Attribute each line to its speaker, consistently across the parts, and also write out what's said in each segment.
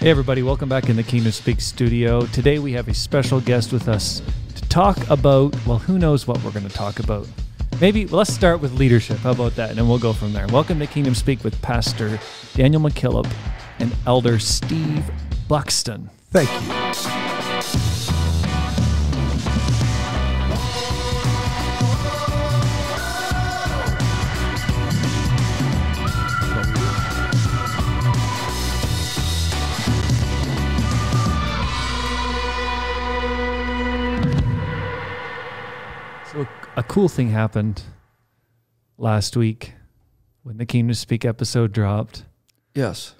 Speaker 1: Hey, everybody, welcome back in the Kingdom Speak studio. Today we have a special guest with us to talk about, well, who knows what we're going to talk about. Maybe well, let's start with leadership. How about that? And then we'll go from there. Welcome to Kingdom Speak with Pastor Daniel McKillop and Elder Steve Buxton.
Speaker 2: Thank you.
Speaker 1: A cool thing happened last week when the Kingdom Speak episode dropped,
Speaker 2: Yes.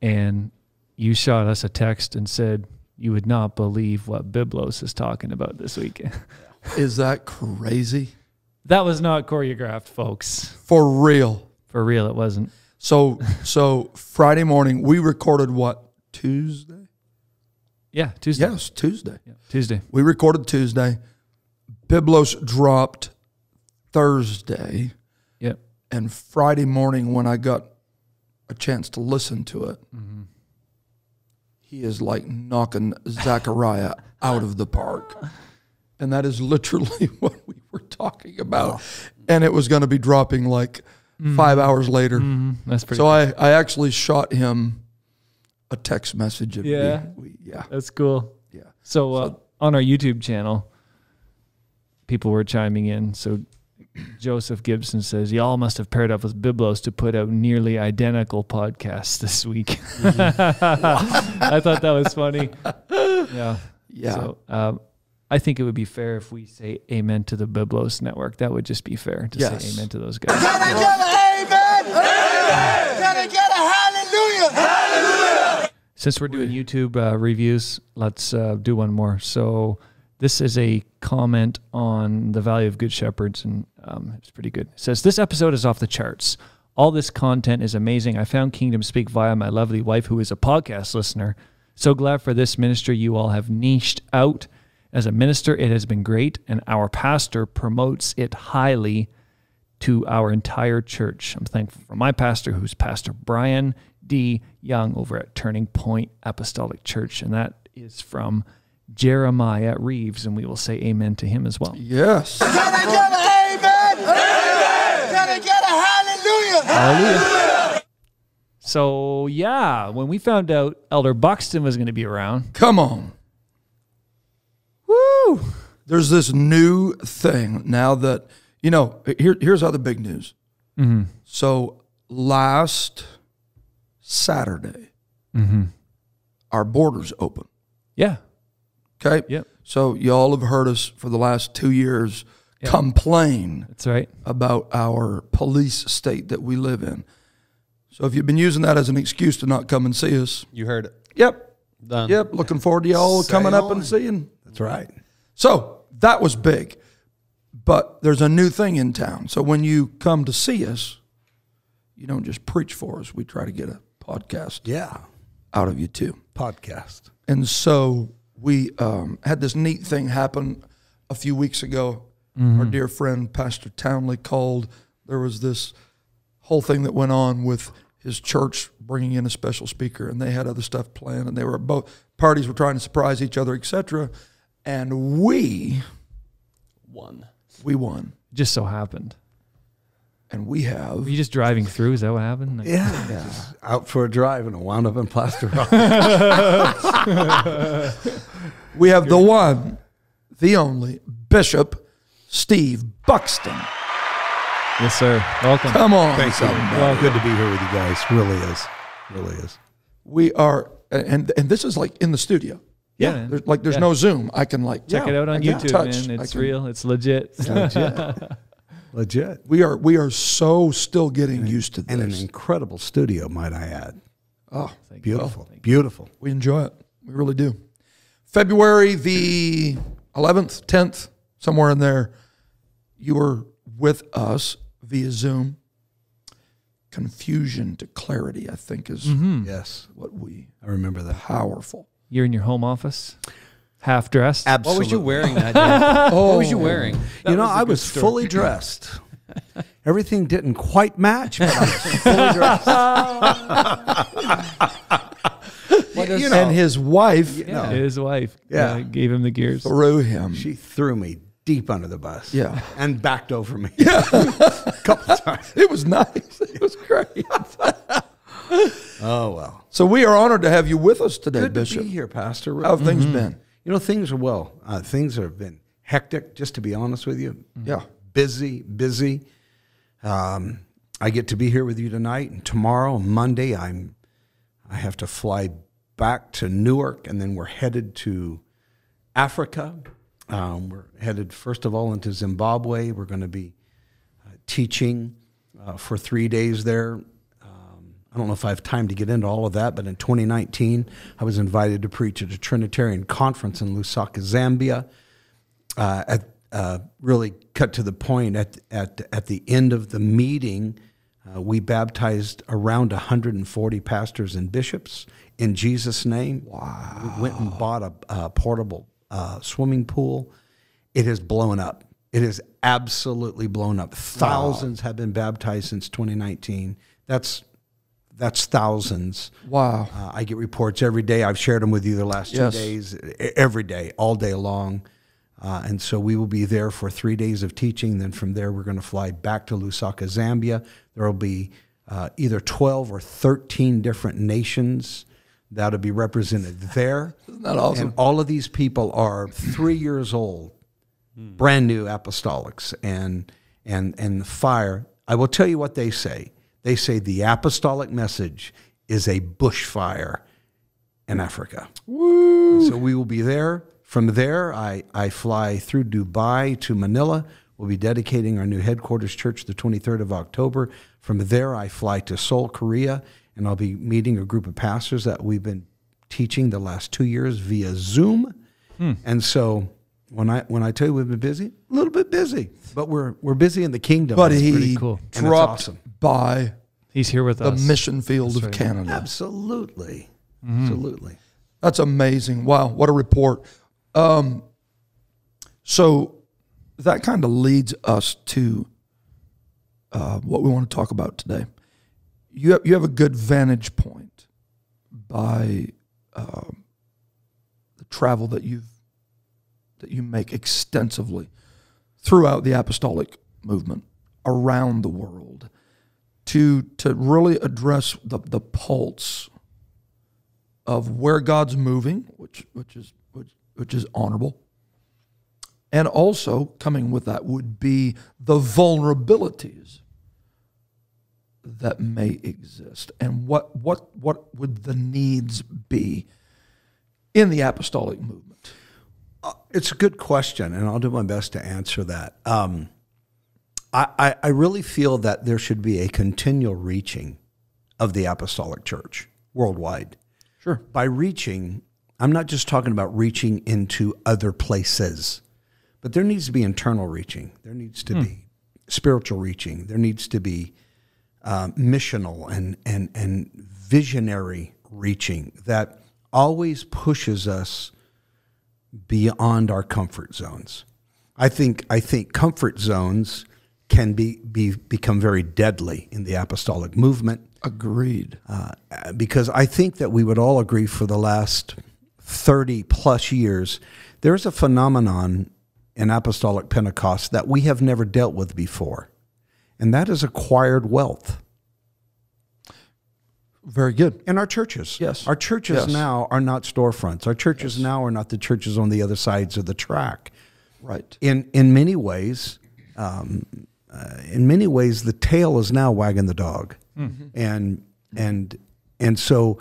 Speaker 1: and you shot us a text and said you would not believe what Biblos is talking about this weekend.
Speaker 2: Is that crazy?
Speaker 1: that was not choreographed, folks.
Speaker 2: For real.
Speaker 1: For real, it wasn't.
Speaker 2: So so Friday morning we recorded what? Tuesday?
Speaker 1: Yeah, Tuesday.
Speaker 2: Yes, Tuesday.
Speaker 1: Yeah, Tuesday.
Speaker 2: We recorded Tuesday. Biblos dropped Thursday.
Speaker 1: Yep.
Speaker 2: And Friday morning when I got a chance to listen to it, he is like knocking Zachariah out of the park. And that is literally what we were talking about. And it was going to be dropping like five hours later.
Speaker 1: Mhm, That's pretty.
Speaker 2: So I, I actually shot him a text message. And we-
Speaker 1: Yeah.
Speaker 2: We, yeah.
Speaker 1: That's cool.
Speaker 2: Yeah.
Speaker 1: So, uh, on our YouTube channel, people were chiming in. So Joseph Gibson says, Y'all must have paired up with Biblos to put out nearly identical podcasts this week. I thought that was funny. Yeah.
Speaker 2: Yeah.
Speaker 1: So um, I think it would be fair if we say amen to the Biblos network. That would just be fair to
Speaker 2: Yes.
Speaker 1: say amen to those guys.
Speaker 3: Can I get an amen? Amen. Can I get a hallelujah? Hallelujah.
Speaker 1: Since we're doing YouTube uh, reviews, let's uh, do one more. So this is a comment on the value of good shepherds, and um, it's pretty good. It says this episode is off the charts. All this content is amazing. I found Kingdom Speak via my lovely wife, who is a podcast listener. So glad for this ministry you all have niched out. As a minister, it has been great, and our pastor promotes it highly to our entire church. I'm thankful for my pastor, who's Pastor Brian D. Young over at Turning Point Apostolic Church. And that is from Jeremiah Reeves. And we will say amen to him as well.
Speaker 2: Yes.
Speaker 3: Can I get an amen? Amen. Can I get a hallelujah?
Speaker 1: Hallelujah. So, yeah, when we found out Elder Buxton was going to be around,
Speaker 2: Come on.
Speaker 1: woo!
Speaker 2: There's this new thing now that, you know, here, here's other big news.
Speaker 1: Mm-hmm.
Speaker 2: So last Saturday,
Speaker 1: Mm-hmm.
Speaker 2: our borders open.
Speaker 1: Yeah.
Speaker 2: Okay.
Speaker 1: Yep.
Speaker 2: So y'all have heard us for the last two years complain
Speaker 1: That's right.
Speaker 2: about our police state that we live in. So if you've been using that as an excuse to not come and see us,
Speaker 4: You heard it.
Speaker 2: yep,
Speaker 4: Done.
Speaker 2: yep, looking forward to y'all
Speaker 4: Say
Speaker 2: coming up and seeing.
Speaker 4: That's right.
Speaker 2: So that was big. But there's a new thing in town. So when you come to see us, you don't just preach for us. We try to get a podcast
Speaker 4: Yeah.
Speaker 2: out of you too.
Speaker 4: Podcast.
Speaker 2: And so we um, had this neat thing happen a few weeks ago. Our dear friend Pastor Townley called. There was this whole thing that went on with his church bringing in a special speaker, and they had other stuff planned, and they were both parties were trying to surprise each other, etc. And we
Speaker 4: won.
Speaker 2: we won,
Speaker 1: Just so happened.
Speaker 2: And we have
Speaker 1: Were you just driving through? Is that what happened? Like-
Speaker 4: Yeah. Just out for a drive and I wound up in Plaster Rock.
Speaker 2: we have the one, the only Bishop Steve Buxton.
Speaker 1: Yes, sir. Welcome.
Speaker 2: Come on,
Speaker 4: Thanks, Alan.
Speaker 2: somebody.
Speaker 4: Well, good to be here with you guys. Really is. Really is.
Speaker 2: we are and and this is like in the studio
Speaker 1: Yeah, man.
Speaker 2: there's, like there's
Speaker 1: Yeah.
Speaker 2: no zoom i can like
Speaker 1: Check
Speaker 2: yeah,
Speaker 1: it out on
Speaker 2: I
Speaker 1: YouTube,
Speaker 2: touch.
Speaker 1: man. It's
Speaker 2: can-
Speaker 1: real. It's legit.
Speaker 4: It's legit.
Speaker 2: We are we are so still getting used to this.
Speaker 4: And an incredible studio, might I add.
Speaker 2: oh
Speaker 4: Beautiful. Beautiful.
Speaker 2: we enjoy it we really do february the 11th 10th somewhere in there you were with us via zoom confusion to clarity i think is
Speaker 4: Yes.
Speaker 2: what we
Speaker 4: I remember that.
Speaker 2: powerful
Speaker 1: You're in your home office, half dressed.
Speaker 4: Absolutely.
Speaker 5: What was you wearing that day? oh, What was you wearing?
Speaker 4: you know, I was fully dressed. Everything didn't quite match, but I was fully dressed. you know,
Speaker 2: and his wife
Speaker 5: Yeah.
Speaker 1: His wife
Speaker 4: Yeah.
Speaker 1: uh, gave him the gears.
Speaker 2: threw him.
Speaker 4: she threw me deep under the bus.
Speaker 2: Yeah.
Speaker 4: and backed over me. Yeah, a couple times.
Speaker 2: It was nice. It was great.
Speaker 4: Oh well.
Speaker 2: So we are honored to have you with us today,
Speaker 4: Good
Speaker 2: Bishop.
Speaker 4: to be here, Pastor.
Speaker 2: How have things been?
Speaker 4: You know, things are well. Uh, things have been hectic, just to be honest with you.
Speaker 2: Yeah.
Speaker 4: Busy, busy. Um, I get to be here with you tonight, and tomorrow, Monday, I'm. I have to fly back to Newark, and then we're headed to Africa. Um, we're headed first of all into Zimbabwe. We're going to be uh, teaching uh, for three days there. I don't know if I have time to get into all of that, but in 2019, I was invited to preach at a Trinitarian conference in Lusaka, Zambia. Uh, at uh, really cut to the point at at at the end of the meeting, uh, we baptized around 140 pastors and bishops in Jesus' name. Wow! We went and bought a, a portable uh, swimming pool. It has blown up. It has absolutely blown up. Thousands have been baptized since 2019. That's that's thousands.
Speaker 2: Wow.
Speaker 4: Uh, I get reports every day. I've shared them with you the last two days, every day, all day long. Uh, and so we will be there for three days of teaching. Then from there, we're going to fly back to Lusaka, Zambia. There will be uh, either 12 or 13 different nations that'll be represented there.
Speaker 2: Isn't that awesome?
Speaker 4: And all of these people are three years old, brand new apostolics, and and and fire. I will tell you what they say. They say the apostolic message is a bushfire in Africa. So we will be there. From there, I, I fly through Dubai to Manila. We'll be dedicating our new headquarters church the 23rd of October. From there, I fly to Seoul, Korea, and I'll be meeting a group of pastors that we've been teaching the last two years via Zoom. Hmm. And so when I when I tell you we've been busy, a little bit busy, but we're we're busy in the kingdom.
Speaker 2: But
Speaker 4: That's
Speaker 2: he
Speaker 4: pretty
Speaker 1: cool.
Speaker 2: Dropped
Speaker 4: awesome.
Speaker 2: by
Speaker 1: He's here with
Speaker 2: the
Speaker 1: us.
Speaker 2: mission field of Canada.
Speaker 4: Absolutely, absolutely.
Speaker 2: That's amazing. Wow, what a report. Um, so that kind of leads us to uh, what we want to talk about today. You have, you have a good vantage point by um, the travel that you've that you make extensively throughout the apostolic movement around the world to to really address the, the pulse of where God's moving, which which is which, which is honorable. And also coming with that would be the vulnerabilities that may exist and what what what would the needs be in the apostolic movement.
Speaker 4: It's a good question, and I'll do my best to answer that. Um, I, I, really feel that there should be a continual reaching of the apostolic church worldwide.
Speaker 2: Sure.
Speaker 4: By reaching, I'm not just talking about reaching into other places, but there needs to be internal reaching. There needs to be spiritual reaching. There needs to be um, missional and, and, and visionary reaching that always pushes us beyond our comfort zones. I think I think comfort zones can be, be become very deadly in the apostolic movement
Speaker 2: Agreed.
Speaker 4: uh, because I think that we would all agree for the last 30 plus years, there's a phenomenon in apostolic Pentecost that we have never dealt with before, and that is acquired wealth
Speaker 2: Very good.
Speaker 4: in our churches.
Speaker 2: Yes.
Speaker 4: Our churches
Speaker 2: Yes.
Speaker 4: now are not storefronts. Our churches now are not the churches on the other sides of the track.
Speaker 2: Right.
Speaker 4: In, in many ways, um, uh, in many ways, the tail is now wagging the dog, and and and so,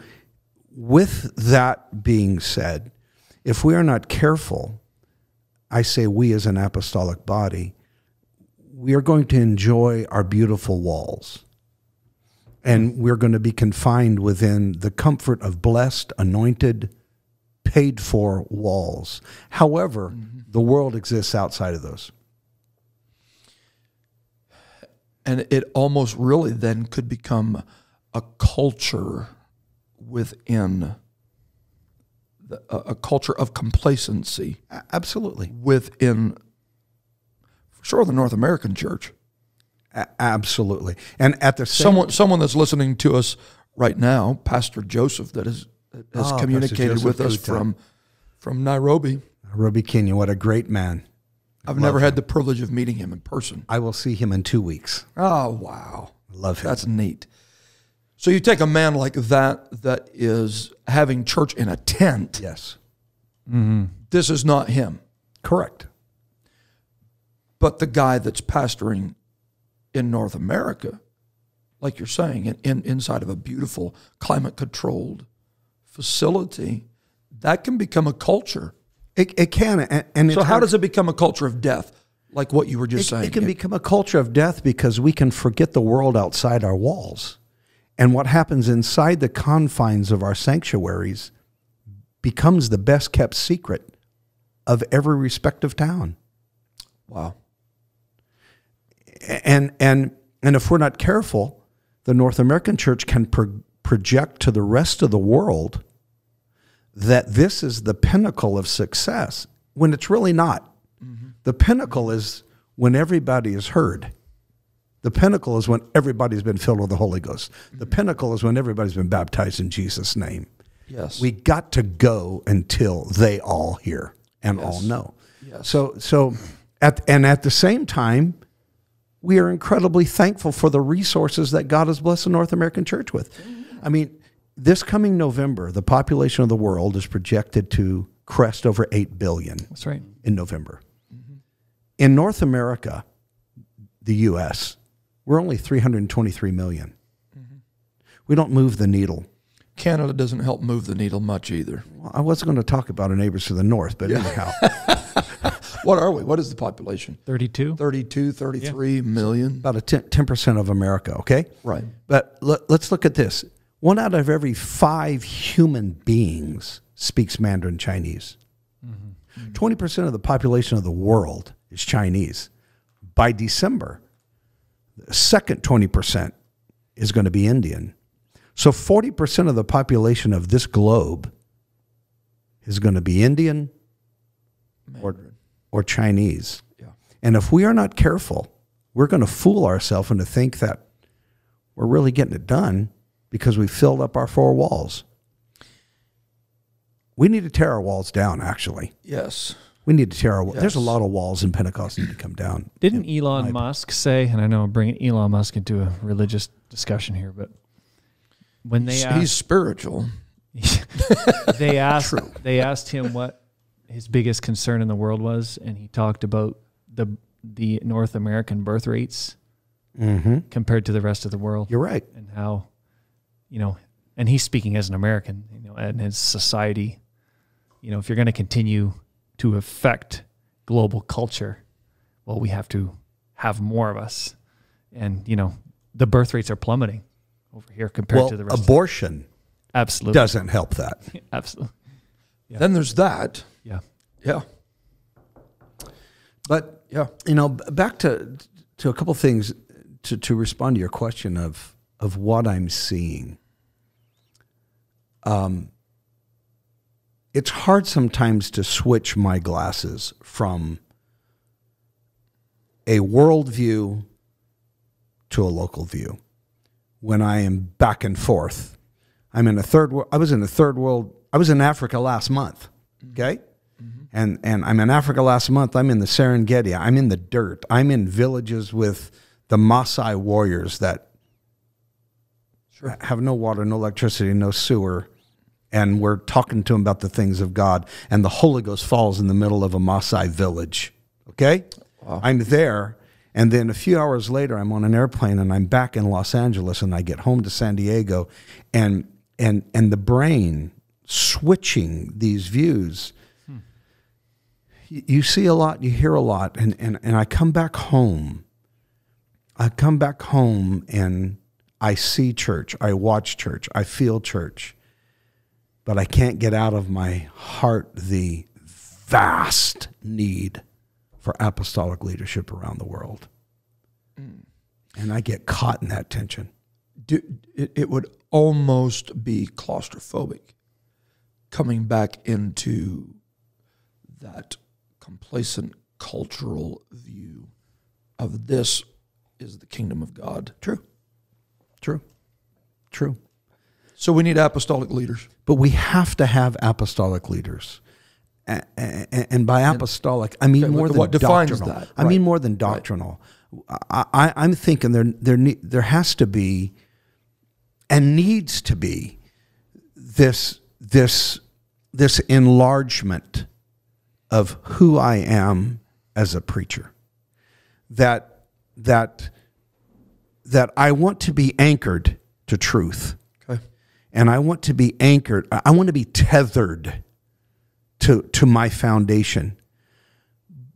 Speaker 4: with that being said, if we are not careful, I say we as an apostolic body, we are going to enjoy our beautiful walls, and we're going to be confined within the comfort of blessed, anointed, paid for walls. However, mm-hmm. the world exists outside of those.
Speaker 2: and it almost really then could become a culture within the, a, a culture of complacency
Speaker 4: Absolutely.
Speaker 2: within for sure the North American church.
Speaker 4: Absolutely. And at the same
Speaker 2: Someone someone that's listening to us right now, Pastor Joseph, that is has
Speaker 4: Oh,
Speaker 2: communicated with us
Speaker 4: Kuta.
Speaker 2: from from Nairobi.
Speaker 4: Roby Kenya, what a great man.
Speaker 2: I've never had the privilege of meeting him in person.
Speaker 4: I will see him in two weeks.
Speaker 2: Oh wow,
Speaker 4: Love him.
Speaker 2: that's neat. So you take a man like that that is having church in a tent.
Speaker 4: yes. Mm-hmm.
Speaker 2: This is not him,
Speaker 4: Correct.
Speaker 2: but the guy that's pastoring in North America, like you're saying, in, in inside of a beautiful climate controlled facility, that can become a culture.
Speaker 4: It, it can. And, and
Speaker 2: So how does it become a culture of death? Like what you were just
Speaker 4: it,
Speaker 2: saying.
Speaker 4: it can become a culture of death because we can forget the world outside our walls. And what happens inside the confines of our sanctuaries becomes the best kept secret of every respective town.
Speaker 2: wow.
Speaker 4: And and and if we're not careful, the North American church can pro- project to the rest of the world that this is the pinnacle of success when it's really not. Mm-hmm. The pinnacle is when everybody is heard. The pinnacle is when everybody's been filled with the Holy Ghost. The mm-hmm. pinnacle is when everybody's been baptized in Jesus' name.
Speaker 2: Yes.
Speaker 4: We got to go until they all hear and all know.
Speaker 2: Yes.
Speaker 4: So so at and at the same time, we are incredibly thankful for the resources that God has blessed the North American church with. I mean, this coming November, the population of the world is projected to crest over 8 billion
Speaker 1: That's right.
Speaker 4: in November. In North America, the US, we're only 323 million. We don't move the needle.
Speaker 2: Canada doesn't help move the needle much either.
Speaker 4: Well, I wasn't going to talk about our neighbors to the north, but anyhow,
Speaker 2: What are we? What is the population?
Speaker 1: 32.
Speaker 2: 32, 33 million.
Speaker 4: about a 10 percent of America. Okay,
Speaker 2: Right.
Speaker 4: But let, let's look at this. One out of every five human beings speaks Mandarin Chinese. Mm-hmm. 20 percent of the population of the world is Chinese. By December, the second twenty percent is going to be Indian. So forty percent of the population of this globe is going to be Indian or, or Chinese.
Speaker 2: Yeah.
Speaker 4: And if we are not careful, we're going to fool ourselves into think that we're really getting it done because we filled up our four walls. We need to tear our walls down, actually.
Speaker 2: Yes.
Speaker 4: We need to tear our walls. There's a lot of walls in Pentecost that need to come down.
Speaker 1: Didn't Elon Musk say, and I know I'm bringing Elon Musk into a religious discussion here, but when they
Speaker 2: He's
Speaker 1: asked,
Speaker 2: spiritual.
Speaker 1: they asked they asked him what his biggest concern in the world was, and he talked about the the North American birth rates
Speaker 4: Mm-hmm.
Speaker 1: compared to the rest of the world,
Speaker 4: You're right.
Speaker 1: and how, you know, and he's speaking as an American, you know, and his society, you know, if you're going to continue to affect global culture, well, we have to have more of us, and you know, the birth rates are plummeting over here compared
Speaker 4: Well,
Speaker 1: to the rest.
Speaker 4: abortion
Speaker 1: absolutely,
Speaker 4: doesn't help that.
Speaker 1: absolutely, Yeah.
Speaker 2: Then there's that.
Speaker 1: Yeah.
Speaker 4: But
Speaker 2: Yeah.
Speaker 4: you know, back to to a couple things to to respond to your question of of what I'm seeing. Um, it's hard sometimes to switch my glasses from a world view to a local view when I am back and forth. I'm in a third world. I was in a third world. I was in Africa last month. Okay. And, and I'm in Africa last month. I'm in the Serengeti. I'm in the dirt. I'm in villages with the Maasai warriors that have no water, no electricity, no sewer. And we're talking to them about the things of God. And the Holy Ghost falls in the middle of a Maasai village. Okay? I'm there. And then a few hours later, I'm on an airplane and I'm back in Los Angeles and I get home to San Diego. And, and, and the brain switching these views you see a lot, you hear a lot, and, and, and I come back home. I come back home and I see church, I watch church, I feel church, but I can't get out of my heart the vast need for apostolic leadership around the world. Mm. And I get caught in that tension.
Speaker 2: It, it would almost be claustrophobic coming back into that complacent cultural view of this is the kingdom of God.
Speaker 4: True. True. True.
Speaker 2: So we need apostolic leaders.
Speaker 4: but we have to have apostolic leaders. And by apostolic, I mean
Speaker 2: Okay,
Speaker 4: more than
Speaker 2: what defines
Speaker 4: doctrinal.
Speaker 2: that?
Speaker 4: I mean more than doctrinal. I, I, I'm thinking there, there, there has to be, and needs to be, this, this, this enlargement of who I am as a preacher. That, that, that I want to be anchored to truth
Speaker 2: Okay.
Speaker 4: and I want to be anchored. I want to be tethered to to my foundation.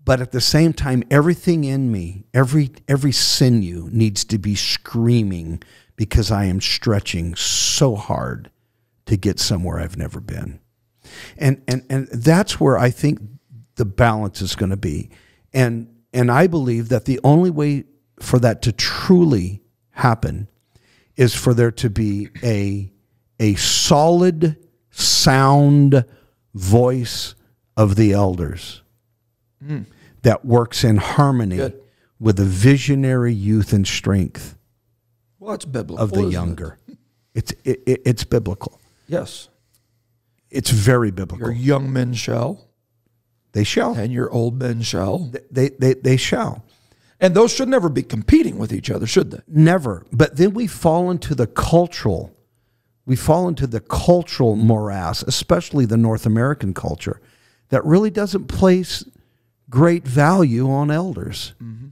Speaker 4: But at the same time, everything in me, every every sinew needs to be screaming because I am stretching so hard to get somewhere I've never been. And and and that's where I think the balance is going to be. And and I believe that the only way for that to truly happen is for there to be a a solid sound voice of the elders hmm. that works in harmony
Speaker 2: Good.
Speaker 4: with the visionary youth and strength
Speaker 2: Well, that's biblical.
Speaker 4: of the
Speaker 2: isn't it?
Speaker 4: younger. It's it, it, it's biblical.
Speaker 2: Yes.
Speaker 4: It's very biblical.
Speaker 2: Your
Speaker 4: biblical.
Speaker 2: young men shall,
Speaker 4: They shall.
Speaker 2: and your old men shall.
Speaker 4: They, they they shall.
Speaker 2: And those should never be competing with each other, should they?
Speaker 4: Never. But then we fall into the cultural, we fall into the cultural morass, especially the North American culture, that really doesn't place great value on elders. Mm-hmm.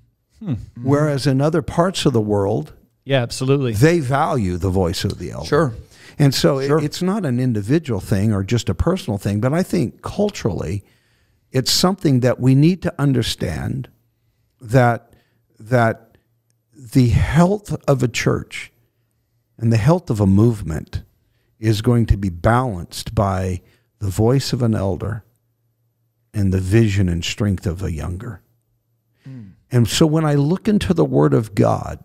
Speaker 4: Hmm. Mm-hmm. Whereas in other parts of the world,
Speaker 1: Yeah, absolutely.
Speaker 4: they value the voice of the elder.
Speaker 2: Sure.
Speaker 4: And so it-
Speaker 2: Sure.
Speaker 4: it's not an individual thing or just a personal thing, but I think culturally, it's something that we need to understand that that the health of a church and the health of a movement is going to be balanced by the voice of an elder and the vision and strength of a younger. Hmm. And so when I look into the Word of God,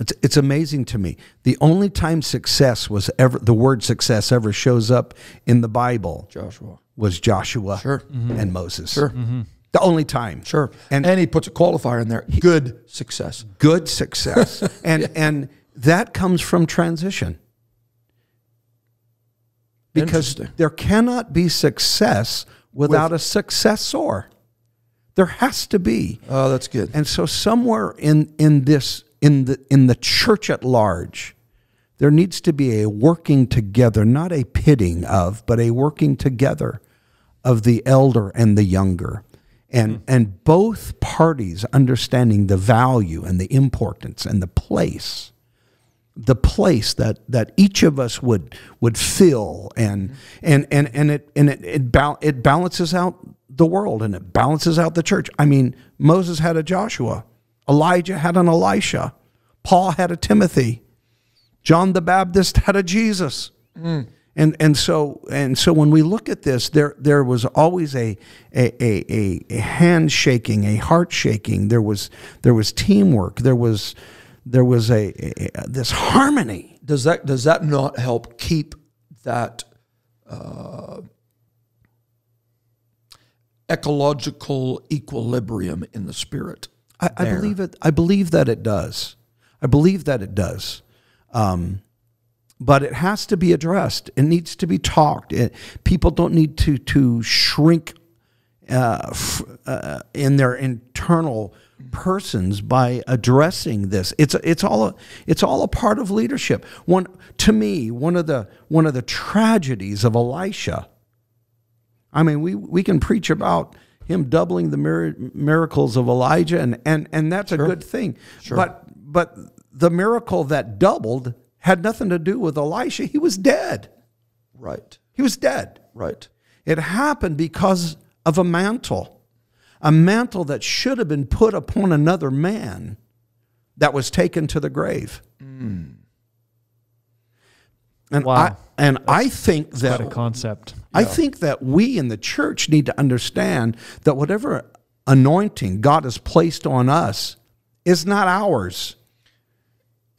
Speaker 4: it's, it's amazing to me. The only time success was ever, the word success ever shows up in the Bible
Speaker 2: Joshua.
Speaker 4: was Joshua
Speaker 2: Sure.
Speaker 4: and mm-hmm. Moses.
Speaker 2: Sure. Mm-hmm.
Speaker 4: The only time.
Speaker 2: Sure.
Speaker 4: And-
Speaker 2: And, he puts a qualifier in there. Good success.
Speaker 4: Good success. and, and that comes from transition. Because there cannot be success without a successor. There has to be.
Speaker 2: Oh, that's good.
Speaker 4: And so somewhere in in this in the in the church at large, there needs to be a working together, not a pitting of, but a working together of the elder and the younger. And hmm. and both parties understanding the value and the importance and the place the place that that each of us would would fill and hmm. and and and it and it it, bal- it balances out the world and it balances out the church. I mean, Moses had a Joshua, Elijah had an Elisha, Paul had a Timothy, John the Baptist had a Jesus. And and so and so when we look at this, there there was always a a, a, a, a handshaking, a heart shaking. There was there was teamwork. There was there was a, a- a- this harmony.
Speaker 2: Does that does that not help keep that uh, ecological equilibrium in the spirit?
Speaker 4: I, I believe it. I believe that it does. I believe that it does. Um, but it has to be addressed. It needs to be talked. It, people don't need to to shrink uh, uh, in their internal persons by addressing this. It's it's all a, it's all a part of leadership. One to me, one of the one of the tragedies of Elisha. I mean, we we can preach about him doubling the mir- miracles of Elijah, and and and that's a good thing. But but the miracle that doubled had nothing to do with Elisha. He was dead.
Speaker 2: Right,
Speaker 4: He was dead.
Speaker 2: right.
Speaker 4: It happened because of a mantle, a mantle that should have been put upon another man that was taken to the grave. And
Speaker 1: Wow.
Speaker 4: I and I think that
Speaker 1: a concept.
Speaker 4: I think that we in the church need to understand that whatever anointing God has placed on us is not ours.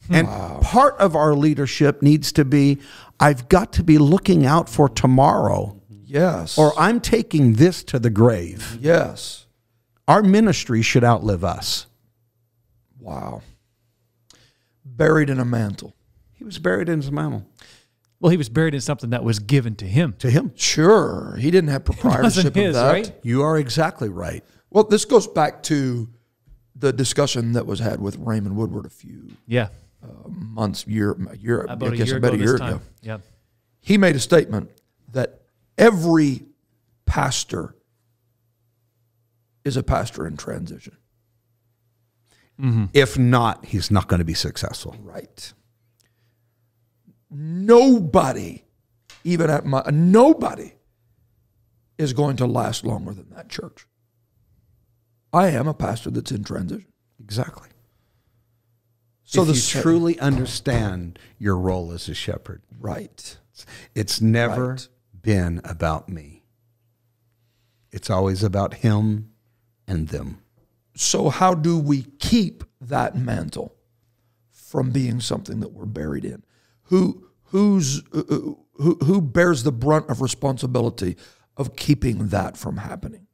Speaker 4: Hmm. And part of our leadership needs to be I've got to be looking out for tomorrow,
Speaker 2: Yes.
Speaker 4: or I'm taking this to the grave.
Speaker 2: yes.
Speaker 4: Our ministry should outlive us.
Speaker 2: Wow. Buried in a mantle.
Speaker 4: He was buried in his mantle.
Speaker 1: Well, he was buried in something that was given to him.
Speaker 4: to him.
Speaker 2: Sure, he didn't have proprietorship
Speaker 1: his,
Speaker 2: of that.
Speaker 1: right?
Speaker 4: You are exactly right.
Speaker 2: Well, this goes back to the discussion that was had with Raymond Woodward a few
Speaker 1: Yeah, uh,
Speaker 2: months, year, year,
Speaker 1: about
Speaker 2: I
Speaker 1: a
Speaker 2: guess
Speaker 1: year
Speaker 2: about
Speaker 1: ago
Speaker 2: a year ago.
Speaker 1: Yeah,
Speaker 2: He made a statement that every pastor is a pastor in transition. Mm-hmm.
Speaker 4: If not, he's not going to be successful.
Speaker 2: Right. Nobody, even at my nobody, is going to last longer than that church. I am a pastor that's in transition.
Speaker 4: Exactly.
Speaker 2: So
Speaker 4: if
Speaker 2: the
Speaker 4: you truly understand your role as a shepherd,
Speaker 2: right.
Speaker 4: it's never
Speaker 2: Right.
Speaker 4: been about me. It's always about him and them.
Speaker 2: So how do we keep that mantle from being something that we're buried in? Who who's uh, uh, who who bears the brunt of responsibility of keeping that from happening?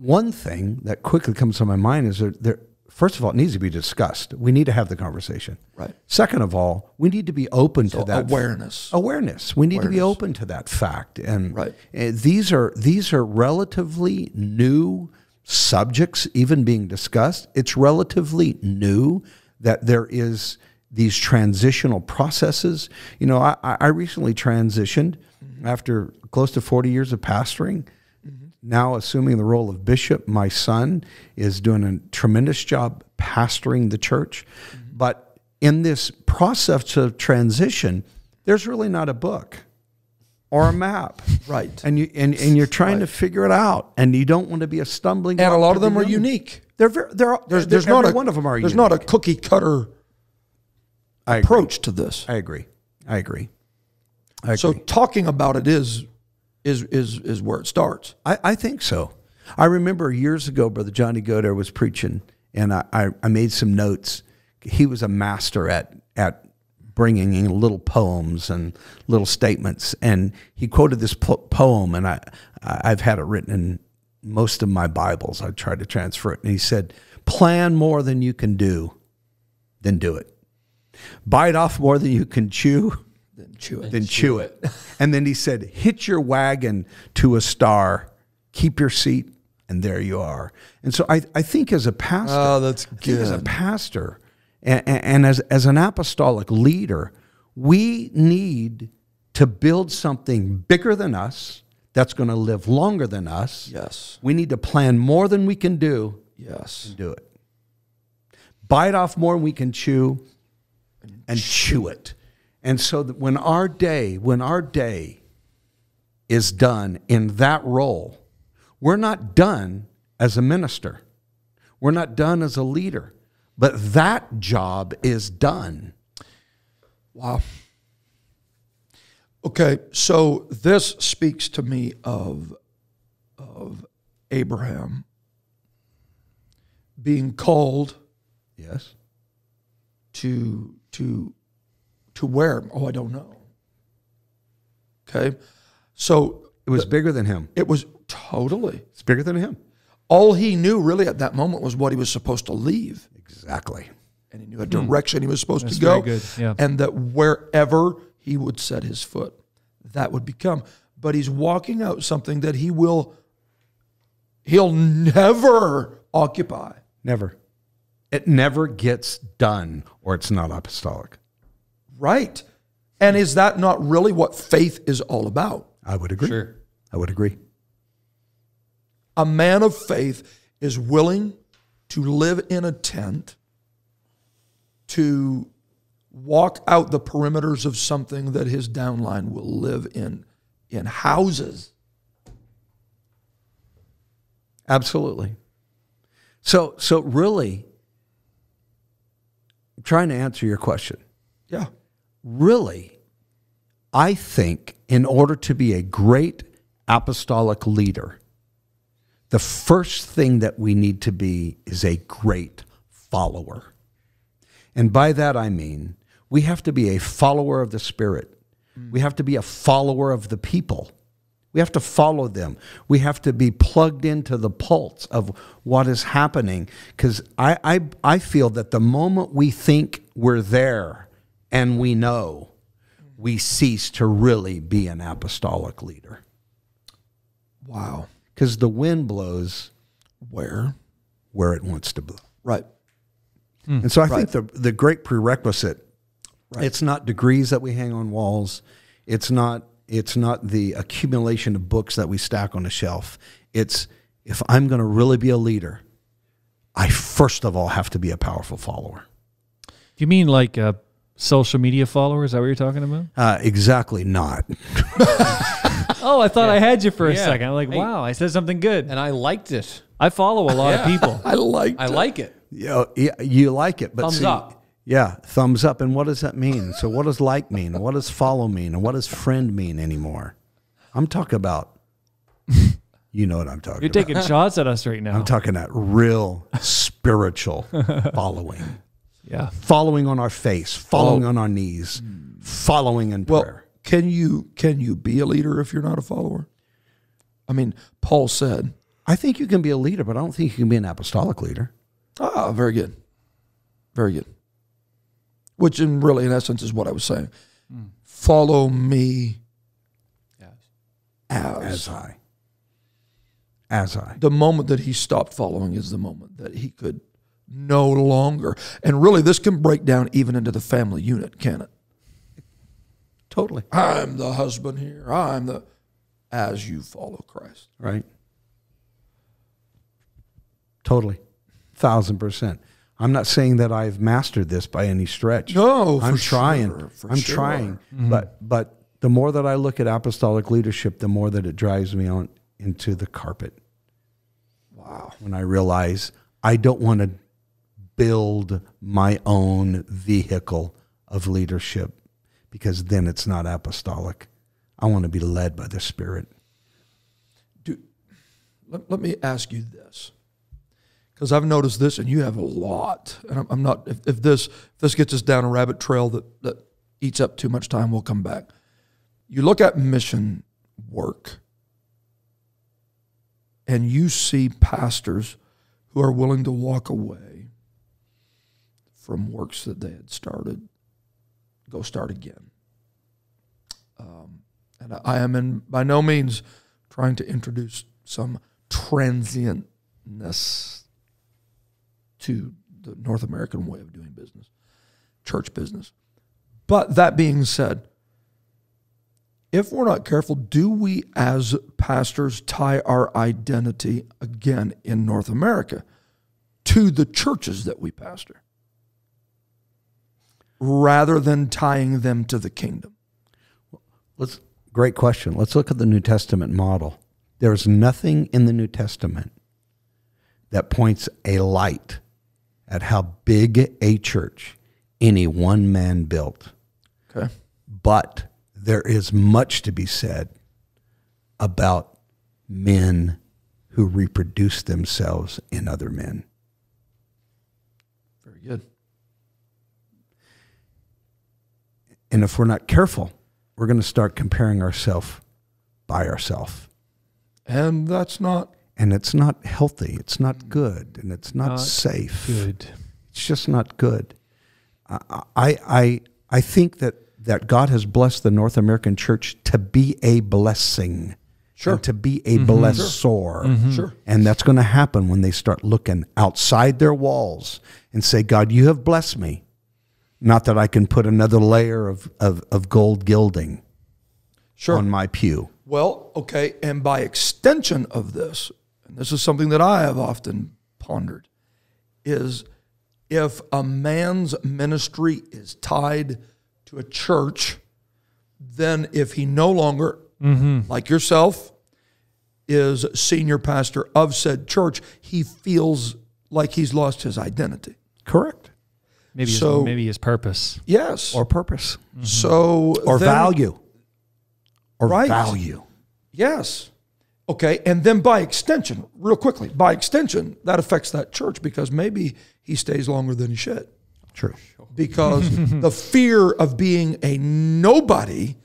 Speaker 4: One thing that quickly comes to my mind is that there, first of all, it needs to be discussed. We need to have the conversation.
Speaker 2: Right.
Speaker 4: Second of all, we need to be open
Speaker 2: So
Speaker 4: to that
Speaker 2: awareness.
Speaker 4: awareness. We need to be open to that fact. And
Speaker 2: Right.
Speaker 4: uh, these are these are relatively new subjects even being discussed. It's relatively new that there is these transitional processes. You know, I, I recently transitioned after close to 40 years of pastoring. Now assuming the role of bishop, my son is doing a tremendous job pastoring the church. But in this process of transition, there's really not a book or a map.
Speaker 2: Right.
Speaker 4: And you and, and you're trying to figure it out and you don't want to be a stumbling
Speaker 2: And a lot of them are unique.
Speaker 4: They're very, they're,
Speaker 2: There's,
Speaker 4: they're-
Speaker 2: there's not a
Speaker 4: one of them are
Speaker 2: there's
Speaker 4: unique.
Speaker 2: not a cookie cutter. Approach to this.
Speaker 4: I agree. I agree. I agree.
Speaker 2: So talking about it is is is is where it starts.
Speaker 4: I, I think so. I remember years ago, Brother Johnny Godair was preaching, and I, I, I made some notes. He was a master at at bringing in little poems and little statements, and he quoted this po- poem, and I I've had it written in most of my Bibles. I tried to transfer it, and he said, "Plan more than you can do, then do it. Bite off more than you can chew."
Speaker 2: Then chew it.
Speaker 4: then chew it. and then he said, hit your wagon to a star, keep your seat, and there you are. And so I, I think as a pastor,
Speaker 2: Oh, that's
Speaker 4: think as a pastor and, and as, as an apostolic leader, we need to build something bigger than us that's going to live longer than us.
Speaker 2: Yes.
Speaker 4: We need to plan more than we can do
Speaker 2: Yes.
Speaker 4: do it. Bite off more than we can chew and chew it. And so that when our day, when our day is done in that role, we're not done as a minister. We're not done as a leader. But that job is done.
Speaker 2: Wow. Okay, so this speaks to me of of Abraham being called
Speaker 4: Yes.
Speaker 2: to to to where? Oh, I don't know. Okay. So
Speaker 4: It was bigger than him.
Speaker 2: it was totally
Speaker 4: It's bigger than him.
Speaker 2: all he knew really at that moment was what he was supposed to leave.
Speaker 4: Exactly.
Speaker 2: and he knew a direction he was supposed
Speaker 1: That's
Speaker 2: to go,
Speaker 1: very good, yeah.
Speaker 2: and that wherever he would set his foot, that would become. But he's walking out something that he will, he'll never occupy.
Speaker 4: Never. It never gets done or it's not apostolic.
Speaker 2: Right. And is that not really what faith is all about?
Speaker 4: I would agree.
Speaker 5: Sure.
Speaker 4: I would agree.
Speaker 2: A man of faith is willing to live in a tent, to walk out the perimeters of something that his downline will live in, in houses.
Speaker 4: Absolutely. So so really I'm trying to answer your question.
Speaker 2: Yeah.
Speaker 4: Really, I think in order to be a great apostolic leader, the first thing that we need to be is a great follower. And by that I mean we have to be a follower of the Spirit. Mm. We have to be a follower of the people. We have to follow them. We have to be plugged into the pulse of what is happening. Because I, I, I feel that the moment we think we're there and we know, we cease to really be an apostolic leader.
Speaker 2: Wow.
Speaker 4: Because the wind blows
Speaker 2: Where?
Speaker 4: where it wants to blow.
Speaker 2: Right. Hmm.
Speaker 4: And so I think the the great prerequisite right. it's not degrees that we hang on walls. It's not it's not the accumulation of books that we stack on a shelf. It's if I'm going to really be a leader, I first of all have to be a powerful follower.
Speaker 1: Do you mean like uh, social media followers? Is that what you're talking about?
Speaker 4: Uh, exactly not.
Speaker 1: Oh, I thought I had you for a
Speaker 5: Yeah.
Speaker 1: second. I'm like,
Speaker 5: Hey.
Speaker 1: wow, I said something good.
Speaker 5: And I liked it.
Speaker 1: I follow a lot of people.
Speaker 2: I like
Speaker 5: I like it.
Speaker 4: You, know, yeah, you like it, but
Speaker 5: Thumbs
Speaker 4: see-
Speaker 5: up.
Speaker 4: Yeah, thumbs up. And what does that mean? So what does like mean? What does follow mean? And what does friend mean anymore? I'm talking about. You know what I'm talking about.
Speaker 1: You're
Speaker 4: about.
Speaker 1: taking shots at us right now.
Speaker 4: I'm talking that real spiritual following.
Speaker 1: yeah.
Speaker 4: Following on our face, following on our knees, following in
Speaker 2: Well,
Speaker 4: prayer.
Speaker 2: can you can you be a leader if you're not a follower? I mean, Paul said,
Speaker 4: I think you can be a leader, but I don't think you can be an apostolic leader.
Speaker 2: "Ah, very good, very good." Which, in really, in essence, is what I was saying. Follow me as,
Speaker 4: As I. As I.
Speaker 2: the moment that he stopped following is the moment that he could no longer. And really, this can break down even into the family unit, can it?
Speaker 4: Totally.
Speaker 2: I'm the husband here. I'm the as you follow Christ.
Speaker 4: Right. Totally. Thousand percent. I'm not saying that I've mastered this by any stretch.
Speaker 2: No,
Speaker 4: I'm
Speaker 2: for
Speaker 4: trying.
Speaker 2: sure, for
Speaker 4: I'm
Speaker 2: sure.
Speaker 4: trying. Mm-hmm. But but the more that I look at apostolic leadership, the more that it drives me on into the carpet.
Speaker 2: Wow.
Speaker 4: When I realize I don't want to build my own vehicle of leadership because then it's not apostolic. I want to be led by the Spirit.
Speaker 2: Do, let, let me ask you this. Because I've noticed this, and you have a lot. And I'm, I'm not, if, if this if this gets us down a rabbit trail that, that eats up too much time, we'll come back. You look at mission work, and you see pastors who are willing to walk away from works that they had started, go start again. Um, and I am in by no means trying to introduce some transientness to the North American way of doing business, church business. But that being said, if we're not careful, do we as pastors tie our identity again in North America to the churches that we pastor rather than tying them to the kingdom?
Speaker 4: Let's great question. Let's look at the New Testament model. There's nothing in the New Testament that points a light at how big a church any one man built.
Speaker 2: Okay.
Speaker 4: But there is much to be said about men who reproduce themselves in other men.
Speaker 2: Very good.
Speaker 4: And if we're not careful, we're going to start comparing ourselves by ourselves.
Speaker 2: And that's not
Speaker 4: And it's not healthy. It's not mm. good. And it's not,
Speaker 1: Not
Speaker 4: safe.
Speaker 1: Good.
Speaker 4: It's just not good. I, I, I, I think that, that God has blessed the North American church to be a blessing.
Speaker 2: Sure.
Speaker 4: And to be a mm-hmm. blessor. Mm-hmm.
Speaker 2: Sure.
Speaker 4: And that's going to happen when they start looking outside their walls and say, God, you have blessed me. Not that I can put another layer of, of, of gold gilding
Speaker 2: sure.
Speaker 4: on my pew.
Speaker 2: Well, okay, and by extension of this, and this is something that I have often pondered, is if a man's ministry is tied to a church, then if he no longer, mm-hmm. like yourself, is senior pastor of said church, he feels like he's lost his identity.
Speaker 4: Correct.
Speaker 1: Maybe
Speaker 2: So-
Speaker 1: his, maybe his purpose.
Speaker 2: Yes.
Speaker 4: Or purpose.
Speaker 2: so
Speaker 4: Or
Speaker 2: then-
Speaker 4: value. Or
Speaker 2: Right.
Speaker 4: value.
Speaker 2: Yes. Okay. And then by extension, real quickly, by extension, that affects that church because maybe he stays longer than he should.
Speaker 4: True.
Speaker 2: Because the fear of being a nobody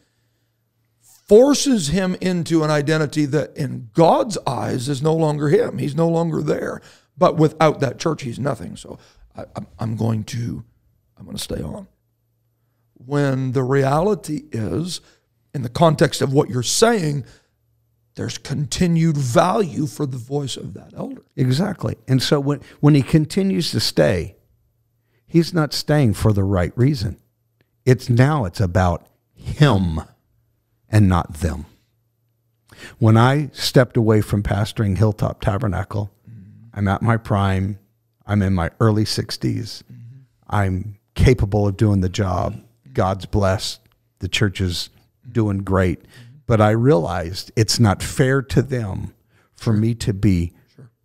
Speaker 2: forces him into an identity that in God's eyes is no longer him. He's no longer there. But without that church, he's nothing. So I, I'm- I'm going to, I'm going to stay on. when the reality is, in the context of what you're saying, there's continued value for the voice of that elder.
Speaker 4: Exactly. And so when, when he continues to stay, he's not staying for the right reason. It's now it's about him and not them. When I stepped away from pastoring Hilltop Tabernacle, I'm at my prime. I'm in my early 60s. I'm capable of doing the job. God's blessed. The church is doing great. But I realized it's not fair to them for me to be,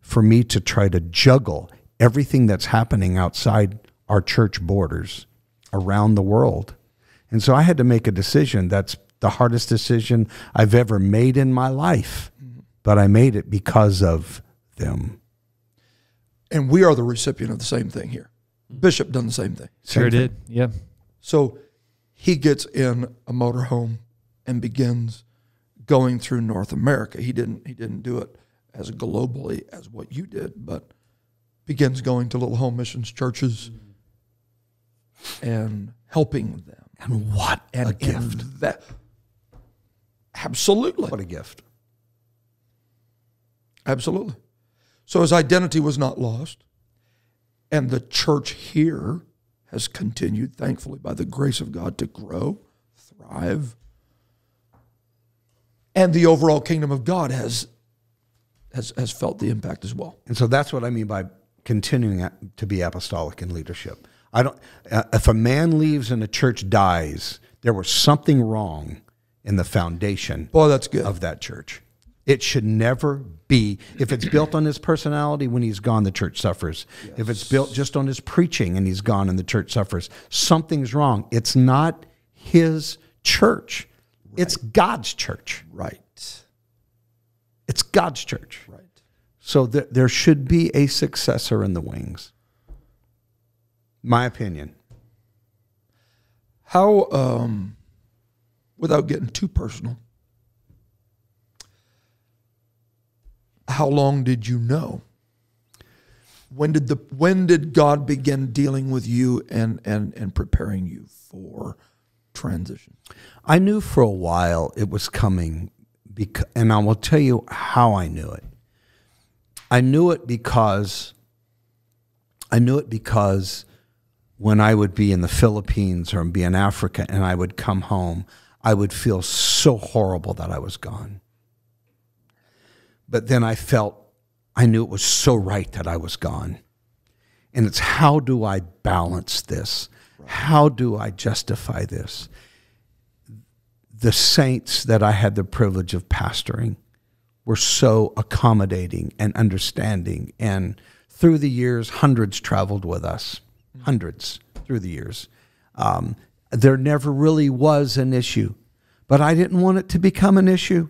Speaker 4: for me to try to juggle everything that's happening outside our church borders around the world. And so I had to make a decision that's the hardest decision I've ever made in my life, mm-hmm. but I made it because of them.
Speaker 2: And we are the recipient of the same thing here. Mm-hmm. Bishop done the same thing.
Speaker 1: Sure did. Yeah.
Speaker 2: So he gets in a motorhome and begins going through North America. He didn't he didn't do it as globally as what you did, but begins going to little home missions churches and helping them.
Speaker 4: And what
Speaker 2: And,
Speaker 4: a gift.
Speaker 2: that absolutely.
Speaker 4: What a gift.
Speaker 2: Absolutely. So his identity was not lost. And the church here has continued, thankfully, by the grace of God, to grow, thrive. And the overall kingdom of God has, has, has felt the impact as well.
Speaker 4: And so that's what I mean by continuing to be apostolic in leadership. I don't. Uh, if a man leaves and a church dies, there was something wrong in the foundation
Speaker 2: Boy, that's good.
Speaker 4: of that church. It should never be. If it's built on his personality, when he's gone, the church suffers. If it's built just on his preaching and he's gone and the church suffers, something's wrong. It's not his church. It's God's church.
Speaker 2: right.
Speaker 4: It's God's church.
Speaker 2: Right.
Speaker 4: So th- there should be a successor in the wings. My opinion.
Speaker 2: How, um, without getting too personal, how long did you know? When did the when did God begin dealing with you and and and preparing you for transition?
Speaker 4: I knew for a while it was coming, because, and I will tell you how I knew it. I knew it because I knew it because when I would be in the Philippines or be in Africa and I would come home, I would feel so horrible that I was gone. But then I felt I knew it was so right that I was gone. And it's how do I balance this? How do I justify this? The saints that I had the privilege of pastoring were so accommodating and understanding. And through the years, hundreds traveled with us, hundreds through the years. Um, there never really was an issue, but I didn't want it to become an issue.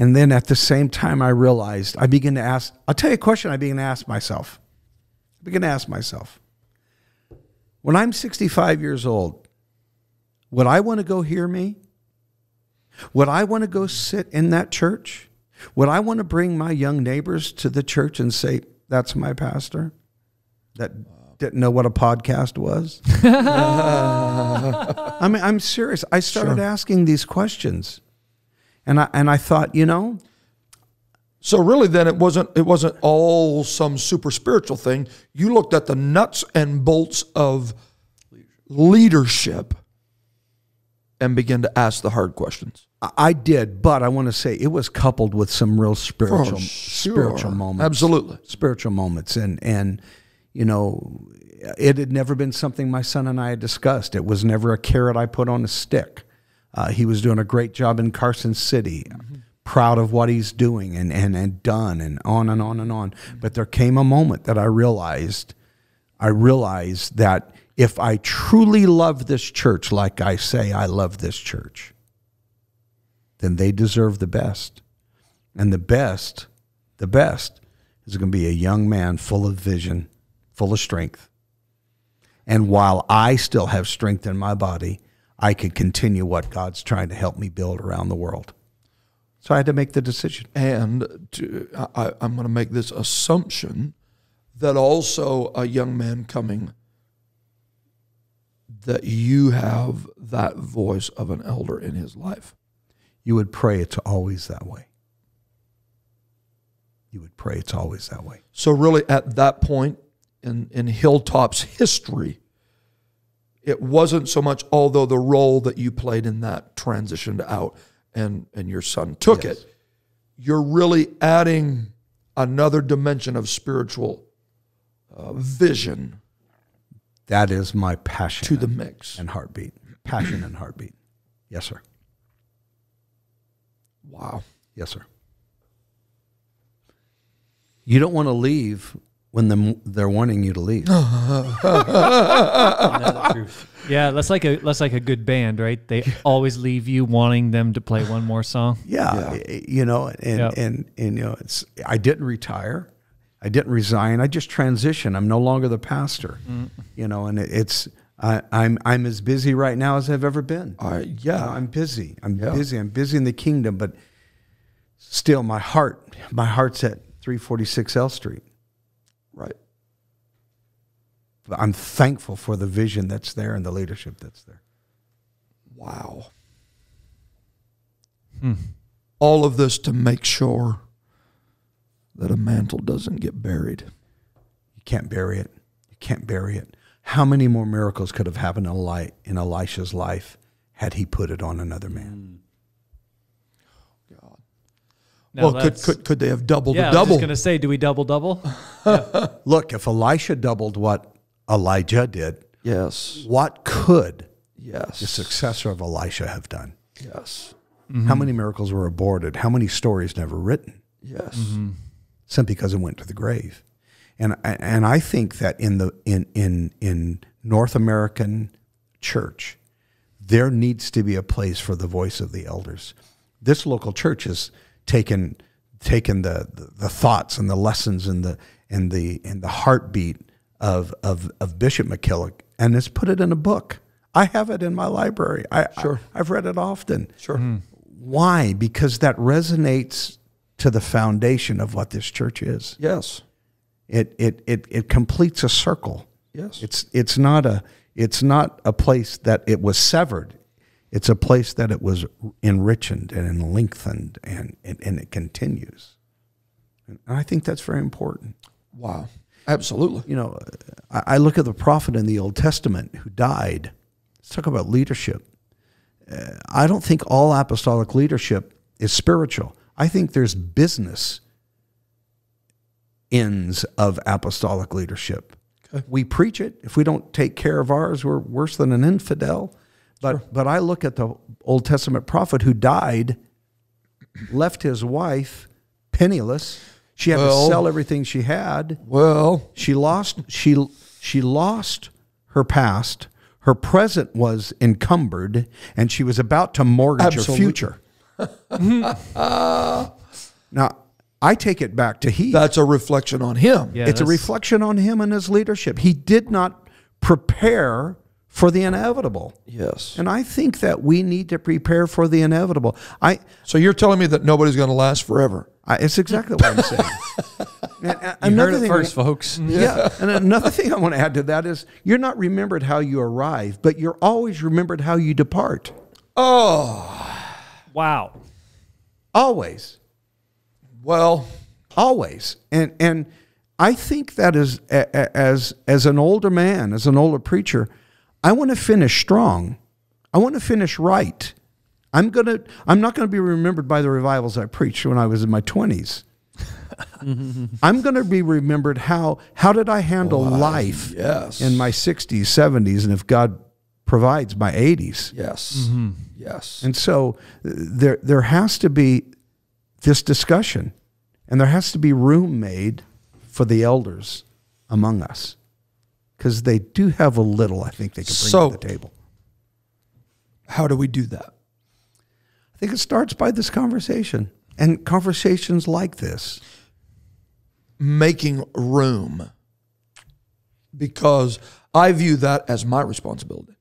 Speaker 4: And then at the same time, I realized I began to ask. I'll tell you a question I began to ask myself. I began to ask myself when I'm 65 years old, would I want to go hear me? Would I want to go sit in that church? Would I want to bring my young neighbors to the church and say, That's my pastor? That didn't know what a podcast was? I mean, I'm serious. I started asking these questions. And I, and I thought, you know,
Speaker 2: So really, then it wasn't it wasn't all some super spiritual thing. You looked at the nuts and bolts of leadership and began to ask the hard questions.
Speaker 4: I- did, but I want to say it was coupled with some real spiritual
Speaker 2: sure.
Speaker 4: spiritual moments.
Speaker 2: Absolutely.
Speaker 4: Spiritual moments and and you know, it had never been something my son and I had discussed. It was never a carrot I put on a stick. Uh, he was doing a great job in Carson City. Proud of what he's doing and, and, and done and on and on and on. But there came a moment that I realized I realized that if I truly love this church like I say I love this church, then they deserve the best. And the best, the best is going to be a young man full of vision, full of strength. And while I still have strength in my body, I can continue what God's trying to help me build around the world. So I had to make the decision.
Speaker 2: And to, I, I'm going to make this assumption that also a young man coming that you have that voice of an elder in his life?
Speaker 4: You would pray it's always that way. You would pray it's always that way.
Speaker 2: So really, at that point in in Hilltop's history, it wasn't so much although the role that you played in that transitioned out and and your son took
Speaker 4: Yes.
Speaker 2: it. You're really adding another dimension of spiritual uh, vision
Speaker 4: That is my passion
Speaker 2: to the mix.
Speaker 4: and heartbeat. Passion and heartbeat. Yes, sir.
Speaker 2: Wow.
Speaker 4: Yes, sir. You don't want to leave when the, they're wanting you to leave.
Speaker 5: That's truth.
Speaker 1: Yeah, that's like a that's like a good band, right? They always leave you wanting them to play one more song.
Speaker 4: Yeah,
Speaker 2: Yeah.
Speaker 4: you know, and,
Speaker 1: Yeah.
Speaker 4: and and you know, it's I didn't retire, I didn't resign. I just transitioned. I'm no longer the pastor, mm-hmm. you know, and it, it's I, I'm I'm as busy right now as I've ever been.
Speaker 2: I yeah.
Speaker 4: I'm busy. I'm
Speaker 2: Yeah.
Speaker 4: busy. I'm busy in the kingdom, but still, my heart, my heart's at 346 L Street.
Speaker 2: Right.
Speaker 4: But I'm thankful for the vision that's there and the leadership that's there.
Speaker 2: Wow.
Speaker 1: Hmm.
Speaker 2: All of this to make sure that a mantle doesn't get buried.
Speaker 4: You can't bury it. You can't bury it. How many more miracles could have happened in, Eli- in Elisha's life had he put it on another man?
Speaker 1: Now
Speaker 2: well, could, could could they have doubled
Speaker 1: yeah,
Speaker 2: a
Speaker 1: I was
Speaker 2: double?
Speaker 1: just gonna say, do we double double?
Speaker 4: Look, if Elisha doubled what Elijah did,
Speaker 2: yes.
Speaker 4: what could
Speaker 2: yes the
Speaker 4: successor of Elisha have done?
Speaker 2: Yes.
Speaker 4: How many miracles were aborted? How many stories never written?
Speaker 2: Yes. Mm-hmm.
Speaker 4: simply because it went to the grave. And and I think that in the in in in North American church, there needs to be a place for the voice of the elders. This local church has taken taken the, the, the thoughts and the lessons and the and the and the heartbeat of of, of Bishop McKillop and has put it in a book. I have it in my library. I,
Speaker 2: Sure.
Speaker 4: I, have read it often.
Speaker 2: Sure. Mm-hmm.
Speaker 4: Why? Because that resonates to the foundation of what this church is.
Speaker 2: Yes.
Speaker 4: It it it it completes a circle.
Speaker 2: Yes.
Speaker 4: It's it's not a it's not a place that it was severed. It's a place that it was enriched and lengthened and and, and it continues. And I think that's very important.
Speaker 2: Wow. Absolutely.
Speaker 4: You know, I, I look at the prophet in the Old Testament who died. Let's talk about leadership. Uh, I don't think all apostolic leadership is spiritual. I think there's business ends of apostolic leadership.
Speaker 2: Okay.
Speaker 4: We preach it. If we don't take care of ours, we're worse than an infidel. But but I look at the Old Testament prophet who died, left his wife penniless. She had
Speaker 2: Well-
Speaker 4: to sell everything she had.
Speaker 2: Well,
Speaker 4: She lost she she lost her past. Her present was encumbered, and she was about to mortgage
Speaker 2: Absolutely.
Speaker 4: her future. now, I take it back to he.
Speaker 2: that's a reflection on him.
Speaker 1: Yeah,
Speaker 4: it's a reflection on him and his leadership. He did not prepare for the inevitable.
Speaker 2: Yes.
Speaker 4: And I think that we need to prepare for the inevitable. I,
Speaker 2: So you're telling me that nobody's going to last forever?
Speaker 4: I it's exactly what I'm saying. And, uh,
Speaker 5: You
Speaker 4: another
Speaker 5: heard it
Speaker 4: thing-
Speaker 5: first, folks.
Speaker 4: Yeah. And another thing I want to add to that is you're not remembered how you arrive, but you're always remembered how you depart.
Speaker 2: Oh,
Speaker 1: Wow.
Speaker 4: Always.
Speaker 2: well,
Speaker 4: Always. And and I think that as a- as as an older man, as an older preacher, I want to finish strong. I want to finish right. I'm going to I'm not going to be remembered by the revivals I preached when I was in my 20s. I'm going to be remembered how how did I handle life
Speaker 2: yes.
Speaker 4: in my 60s, 70s, and if God provides my 80s.
Speaker 2: yes. Mm-hmm. Yes.
Speaker 4: And so there there has to be this discussion, and there has to be room made for the elders among us, because they do have a little. I think they can bring
Speaker 2: So-
Speaker 4: to the table.
Speaker 2: How do we do that?
Speaker 4: I think it starts by this conversation and conversations like this.
Speaker 2: Making room. Because I view that as my responsibility.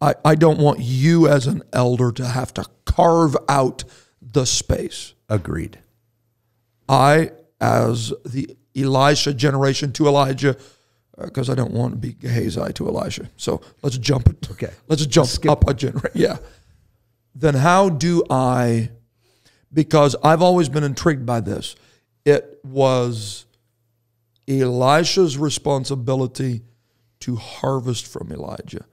Speaker 2: I, I don't want you as an elder to have to carve out the space.
Speaker 4: Agreed.
Speaker 2: I, as the Elisha generation to Elijah, Uh, because I don't want to be Gehazi to Elisha. So let's jump.
Speaker 4: Okay.
Speaker 2: Let's jump
Speaker 4: skip
Speaker 2: up a generation. Yeah. Then how do I? Because I've always been intrigued by this. It was Elisha's responsibility to harvest from Elijah,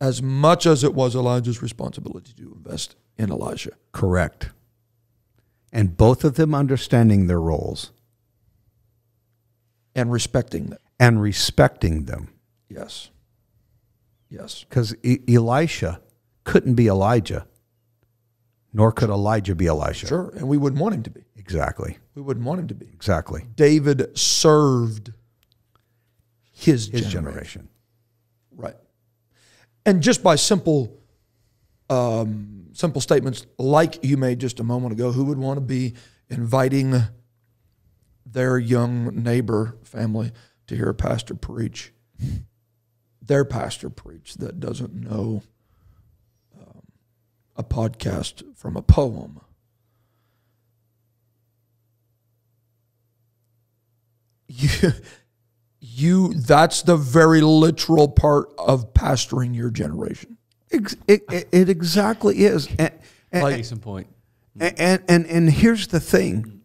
Speaker 2: as much as it was Elijah's responsibility to invest in Elijah.
Speaker 4: Correct. And both of them understanding their roles
Speaker 2: and respecting them.
Speaker 4: and respecting them.
Speaker 2: Yes. Yes.
Speaker 4: Because e- Elisha couldn't be Elijah, nor could Elijah be Elisha.
Speaker 2: Sure. And we wouldn't want him to be.
Speaker 4: Exactly.
Speaker 2: We wouldn't want him to be.
Speaker 4: Exactly.
Speaker 2: David served his,
Speaker 4: His
Speaker 2: generation.
Speaker 4: generation.
Speaker 2: Right. And just by simple um, simple statements like you made just a moment ago, who would want to be inviting their young neighbor family to hear a pastor preach? Their pastor preach that doesn't know um, a podcast from a poem. You, you that's the very literal part of pastoring your generation.
Speaker 4: It, it, it exactly is. And, and,
Speaker 5: Case in point.
Speaker 4: and, and, and here's the thing.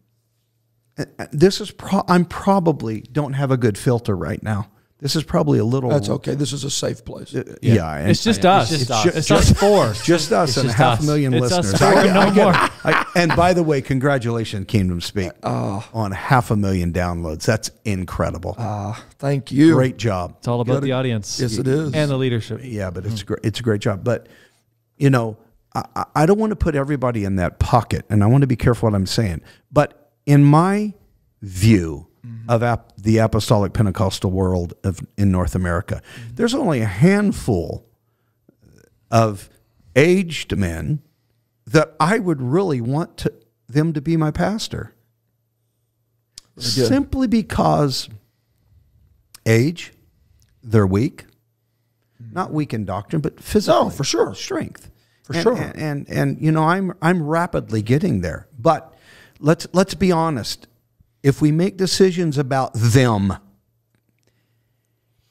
Speaker 4: Uh, uh, This is pro- I'm probably don't have a good filter right now. This is probably a little.
Speaker 2: That's okay. This is a safe place.
Speaker 4: Yeah, and
Speaker 1: It's just
Speaker 5: Yeah,
Speaker 1: us.
Speaker 5: it's
Speaker 1: It's
Speaker 5: just
Speaker 1: just,
Speaker 5: us.
Speaker 1: us four.
Speaker 4: just us
Speaker 5: It's
Speaker 4: and
Speaker 5: just
Speaker 4: half
Speaker 5: us.
Speaker 4: a million
Speaker 1: It's
Speaker 4: listeners.
Speaker 1: four,
Speaker 4: I get-
Speaker 1: no
Speaker 4: I get-
Speaker 1: more.
Speaker 4: I- and by the way, congratulations, Kingdom Speak, on half a million downloads. That's incredible.
Speaker 2: Ah, thank you.
Speaker 4: Great job.
Speaker 1: It's all about
Speaker 2: Gotta-
Speaker 1: the audience.
Speaker 2: Yes, it is.
Speaker 1: And the leadership.
Speaker 4: Yeah, but it's great. It's a great job. But you know, I, I- I don't want to put everybody in that pocket, and I want to be careful what I'm saying. But in my view of ap- the apostolic Pentecostal world of in North America, there's only a handful of aged men that I would really want to, them to be my pastor, simply because age, they're weak not weak in doctrine, but physical.
Speaker 2: No, for sure.
Speaker 4: strength.
Speaker 2: For
Speaker 4: And-
Speaker 2: sure.
Speaker 4: And, and and you know, I'm I'm rapidly getting there. But let's let's be honest. If we make decisions about them,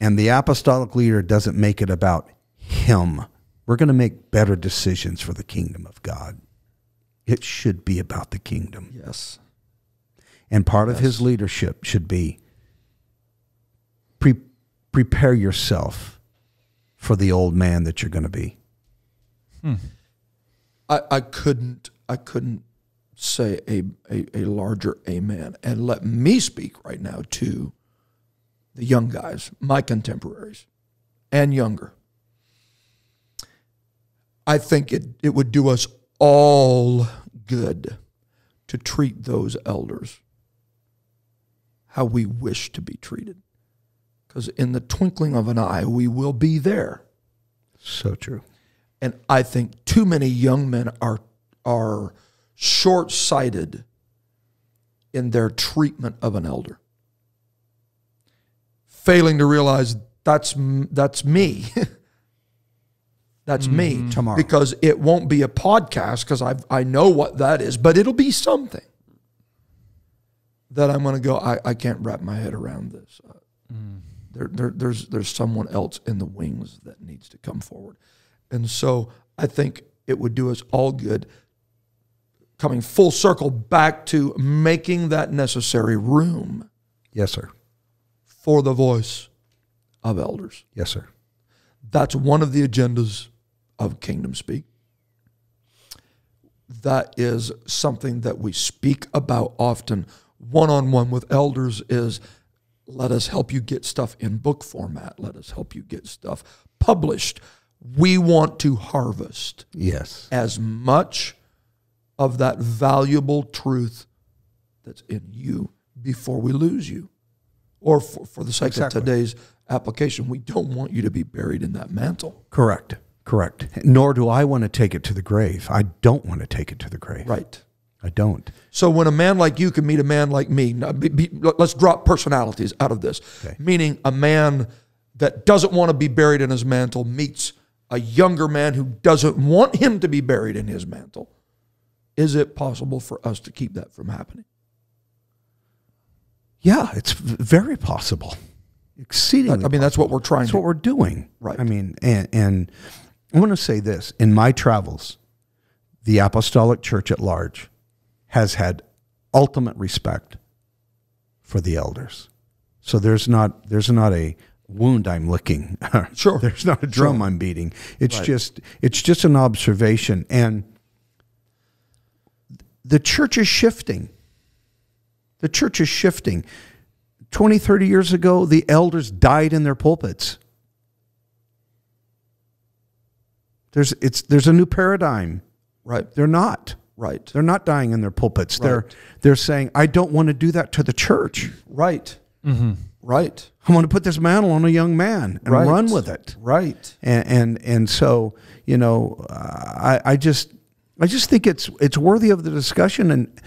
Speaker 4: and the apostolic leader doesn't make it about him, we're going to make better decisions for the kingdom of God. It should be about the kingdom.
Speaker 2: Yes.
Speaker 4: And part of his leadership should be pre- prepare yourself for the old man that you're going to be. Hmm.
Speaker 2: I, I couldn't I couldn't say a, a, a larger amen. And let me speak right now to the young guys, my contemporaries, and younger. I think it, it would do us all good to treat those elders how we wish to be treated. Because in the twinkling of an eye, we will be there.
Speaker 4: So true.
Speaker 2: And I think too many young men are are short sighted in their treatment of an elder, failing to realize that's that's me. that's me
Speaker 4: Tomorrow.
Speaker 2: because it won't be a podcast because I I know what that is, but it'll be something that I'm going to go. I, I can't wrap my head around this. Uh, there, there, there's there's someone else in the wings that needs to come forward, and so I think it would do us all good. Coming full circle back to making that necessary room
Speaker 4: Yes, sir.
Speaker 2: for the voice of elders.
Speaker 4: Yes, sir.
Speaker 2: That's one of the agendas of Kingdom Speak. That is something that we speak about often one on one with elders is let us help you get stuff in book format. Let us help you get stuff published. We want to harvest
Speaker 4: Yes.
Speaker 2: as much of that valuable truth that's in you before we lose you. Or for, for the sake
Speaker 4: Exactly.
Speaker 2: of today's application, we don't want you to be buried in that mantle.
Speaker 4: Correct. Correct. Nor do I want to take it to the grave. I don't want to take it to the grave.
Speaker 2: Right.
Speaker 4: I don't.
Speaker 2: So when a man like you can meet a man like me, be- be- let's drop personalities out of this.
Speaker 4: Okay.
Speaker 2: Meaning a man that doesn't want to be buried in his mantle meets a younger man who doesn't want him to be buried in his mantle. Is it possible for us to keep that from happening?
Speaker 4: Yeah, it's very possible. exceedingly.
Speaker 2: I mean, that's what we're trying
Speaker 4: That's
Speaker 2: to.
Speaker 4: what we're doing.
Speaker 2: Right.
Speaker 4: I mean, and, and I want to say this in my travels, the Apostolic Church at large has had ultimate respect for the elders. So there's not there's not a wound I'm licking.
Speaker 2: Sure.
Speaker 4: there's not a drum I'm beating. It's just it's just an observation and the church is shifting. The church is shifting. 20, 30 years ago, the elders died in their pulpits. There's, it's, there's a new paradigm.
Speaker 2: right.
Speaker 4: They're not.
Speaker 2: Right.
Speaker 4: They're not dying in their pulpits. They're, they're saying, I don't want to do that to the church.
Speaker 2: Right. Right.
Speaker 4: I want to put this mantle on a young man and
Speaker 2: Right.
Speaker 4: run with it.
Speaker 2: Right.
Speaker 4: and and, and so you know uh, I, I just I just think it's it's worthy of the discussion and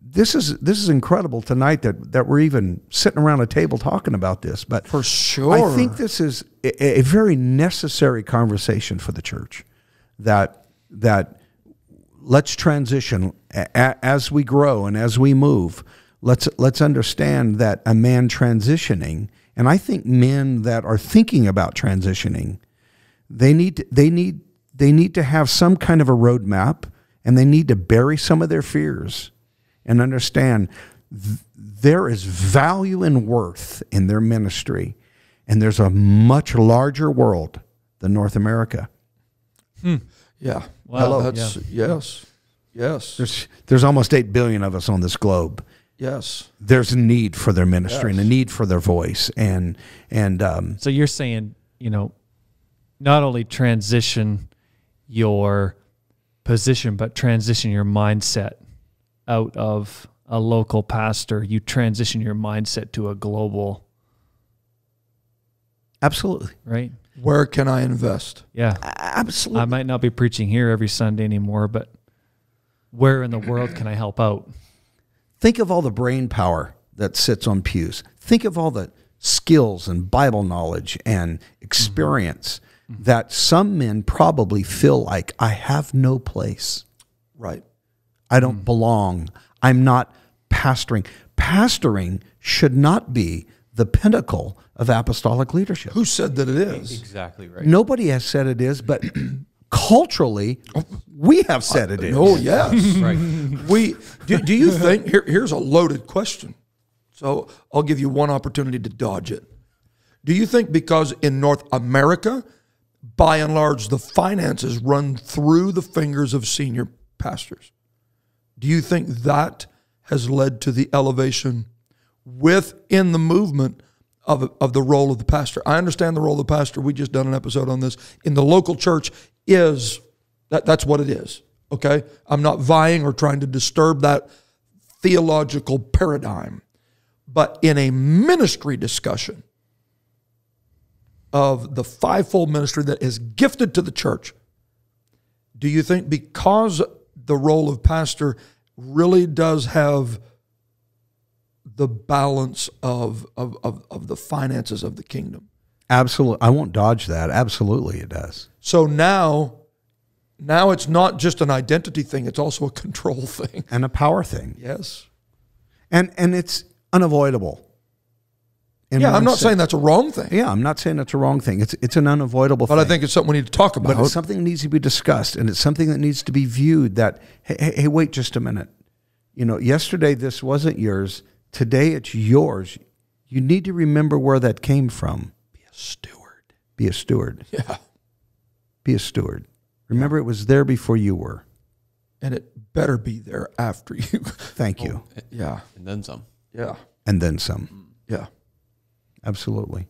Speaker 4: this is this is incredible tonight that that we're even sitting around a table talking about this but
Speaker 2: For sure.
Speaker 4: I think this is a, a very necessary conversation for the church that that let's transition a, as we grow and as we move let's let's understand that a man transitioning and I think men that are thinking about transitioning they need they need they need to have some kind of a roadmap and they need to bury some of their fears and understand th- there is value and worth in their ministry and there's a much larger world than North America.
Speaker 2: Yeah.
Speaker 1: Wow.
Speaker 2: That's yes. Yes.
Speaker 4: There's there's almost 8 billion of us on this globe.
Speaker 2: yes.
Speaker 4: There's a need for their ministry and a need for their voice and and um,
Speaker 1: So you're saying, you know, not only transition your position, but transition your mindset out of a local pastor. You transition your mindset to a global,
Speaker 4: absolutely
Speaker 1: right?
Speaker 2: Where can I invest?
Speaker 1: Yeah.
Speaker 4: absolutely
Speaker 1: I might not be preaching here every Sunday anymore, but where in the world can I help out?
Speaker 4: Think of all the brain power that sits on pews. Think of all the skills and Bible knowledge and mm-hmm. experience that some men probably feel like I have no place.
Speaker 2: Right.
Speaker 4: I don't belong. I'm not pastoring. Pastoring should not be the pinnacle of apostolic leadership.
Speaker 2: Who said that it is?
Speaker 5: Exactly right.
Speaker 4: Nobody has said it is, but culturally, we have said it is.
Speaker 2: Oh yes.
Speaker 5: Right.
Speaker 2: we do, do you think here, here's a loaded question so i'll give you one opportunity to dodge it do you think because in north america by and large the finances run through the fingers of senior pastors. Do you think that has led to the elevation within the movement of, of the role of the pastor? I understand the role of the pastor. We just done an episode on this. In the local church is that, that's what it is okay? I'm not vying or trying to disturb that theological paradigm. But in a ministry discussion of the fivefold ministry that is gifted to the church, do you think because the role of pastor really does have the balance of, of, of, of the finances of the kingdom?
Speaker 4: Absolutely. I won't dodge that. Absolutely, it does.
Speaker 2: So now, now it's not just an identity thing; it's also a control thing.
Speaker 4: And a power thing.
Speaker 2: Yes.
Speaker 4: And and it's unavoidable. In
Speaker 2: Yeah, I'm not
Speaker 4: sense.
Speaker 2: saying that's a wrong thing,
Speaker 4: Yeah, I'm not saying that's a wrong thing. It's it's an unavoidable
Speaker 2: but
Speaker 4: thing.
Speaker 2: I think it's something we need to talk about.
Speaker 4: but it's something that needs to be discussed, and it's something that needs to be viewed. That hey, hey, hey, wait just a minute. You know, yesterday this wasn't yours. Today it's yours. You need to remember where that came from.
Speaker 2: Be a steward.
Speaker 4: Be a steward.
Speaker 2: Yeah.
Speaker 4: Be a steward. Remember, it was there before you were.
Speaker 2: And it better be there after you.
Speaker 4: Thank you, oh,
Speaker 2: yeah.
Speaker 5: And then some.
Speaker 2: Yeah.
Speaker 4: and then some.
Speaker 2: Yeah.
Speaker 4: Absolutely.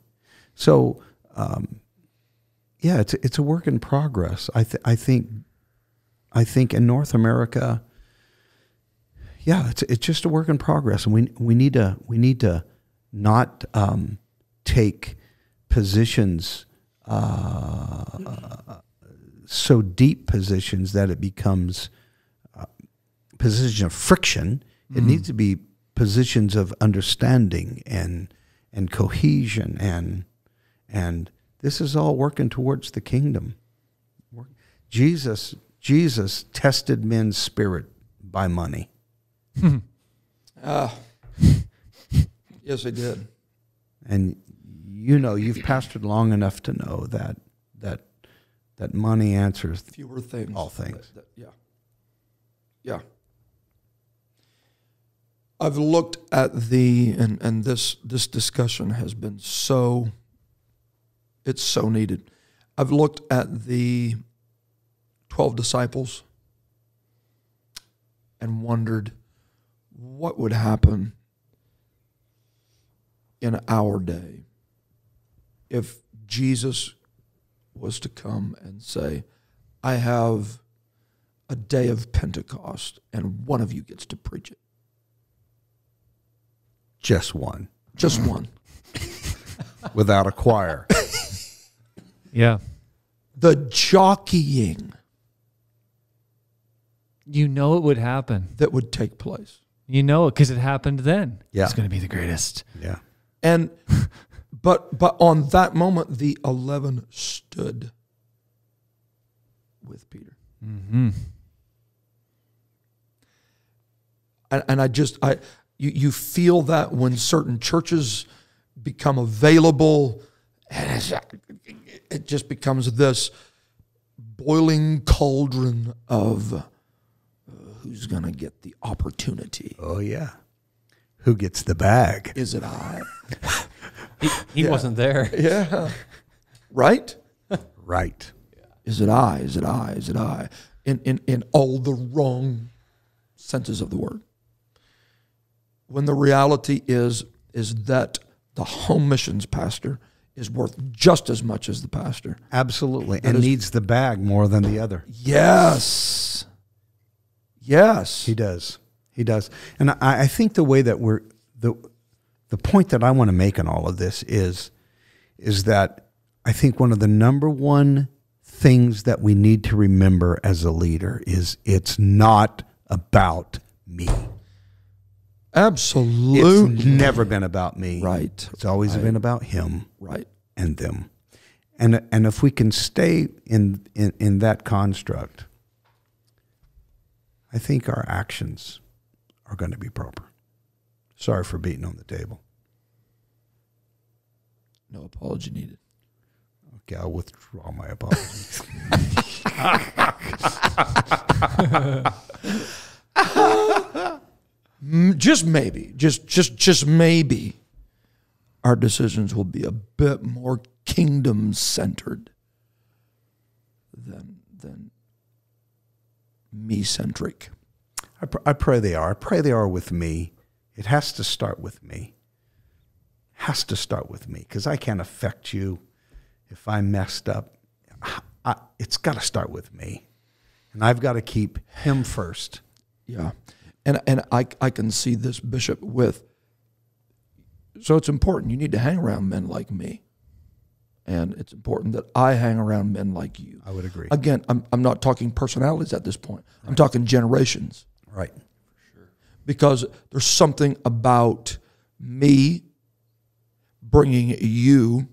Speaker 4: So, um, yeah, it's it's a work in progress. I th- I think I think in North America, yeah, it's it's just a work in progress, and we we need to we need to not um, take positions uh, so deep positions that it becomes uh, position of friction. It needs to be positions of understanding and and cohesion and and this is all working towards the kingdom. Jesus Jesus tested men's spirit by money.
Speaker 2: Ah, Yes, I did.
Speaker 4: And you know, you've pastored long enough to know that that that money answers
Speaker 2: Fewer things.
Speaker 4: all things.
Speaker 2: That- that- yeah. Yeah. I've looked at the and and this this discussion has been so it's so needed. I've looked at the 12 disciples and wondered what would happen in our day if Jesus was to come and say, I have a day of Pentecost and one of you gets to preach it.
Speaker 4: Just one
Speaker 2: Just one.
Speaker 4: without a choir.
Speaker 1: Yeah.
Speaker 2: The jockeying
Speaker 1: You know it would happen.
Speaker 2: that would take place.
Speaker 1: You know it because it happened then.
Speaker 4: Yeah.
Speaker 1: It's going to be the greatest.
Speaker 4: yeah.
Speaker 2: And but but on that moment the 11 stood with Peter.
Speaker 1: Mm-hmm.
Speaker 2: and, and I just I you you feel that when certain churches become available, and it just becomes this boiling cauldron of uh, who's going to get the opportunity.
Speaker 4: Oh yeah. Who gets the bag?
Speaker 2: Is it I?
Speaker 5: He, he wasn't there.
Speaker 2: Yeah, right.
Speaker 4: Right.
Speaker 2: Is it I? Is it I? Is it I? In in in all the wrong senses of the word. When the reality is is that the home missions pastor is worth just as much as the pastor.
Speaker 4: Absolutely. And
Speaker 2: is-
Speaker 4: needs the bag more than the other.
Speaker 2: Yes. Yes.
Speaker 4: He does. He does. And I, I think the way that we're the the point that I want to make in all of this is is that I think one of the number one things that we need to remember as a leader is it's not about me.
Speaker 2: Absolutely.
Speaker 4: It's never been about me.
Speaker 2: Right.
Speaker 4: It's always been about him
Speaker 2: Right.
Speaker 4: and them. And and if we can stay in, in, in that construct, I think our actions are going to be proper. Sorry for beating on the table.
Speaker 2: No apology needed.
Speaker 4: Okay, I'll withdraw my apologies.
Speaker 2: Just maybe, just just just maybe our decisions will be a bit more kingdom centered than than me centric.
Speaker 4: I, pr- I pray they are. I pray they are with me. It has to start with me. Has to start with me because I can't affect you if I messed up. I, it's got to start with me, and I've got to keep him first.
Speaker 2: Yeah. And and I I can see this bishop with so it's important you need to hang around men like me. And it's important that I hang around men like you.
Speaker 4: I would agree.
Speaker 2: Again, I'm I'm not talking personalities at this point. I'm talking generations
Speaker 4: Right. Sure.
Speaker 2: Because there's something about me bringing you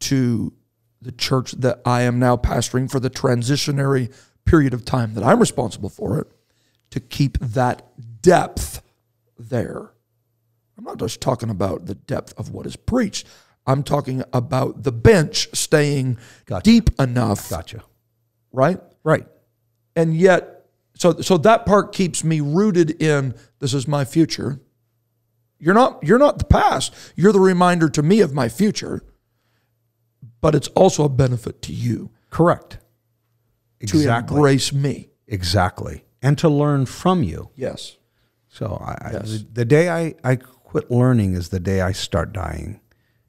Speaker 2: to the church that I am now pastoring for the transitionary period of time that I'm responsible for it to keep that depth there. I'm not just talking about the depth of what is preached. I'm talking about the bench staying
Speaker 4: Gotcha.
Speaker 2: deep enough,
Speaker 4: Gotcha.
Speaker 2: right?
Speaker 4: Right.
Speaker 2: and yet so so that part keeps me rooted in this is my future you're not you're not the past you're the reminder to me of my future but it's also a benefit to you
Speaker 4: Correct.
Speaker 2: to
Speaker 4: Exactly.
Speaker 2: embrace me
Speaker 4: Exactly. And to learn from you.
Speaker 2: yes
Speaker 4: So I, I,
Speaker 2: Yes.
Speaker 4: the, the day I, I quit learning is the day I start dying.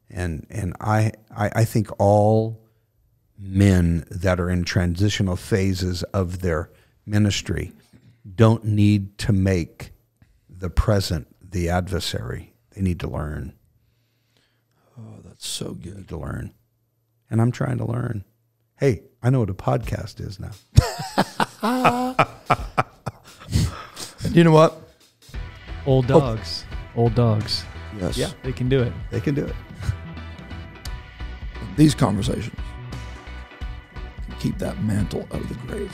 Speaker 4: And and I, I I think all men that are in transitional phases of their ministry don't need to make the present the adversary. They need to learn.
Speaker 2: oh that's so good
Speaker 4: need to learn. And I'm trying to learn. Hey, I know what a podcast is now.
Speaker 2: you know what
Speaker 1: Old dogs. Old dogs.
Speaker 2: yes
Speaker 4: Yeah.
Speaker 1: They can do it.
Speaker 4: They can do it.
Speaker 2: these conversations can keep that mantle out of the grave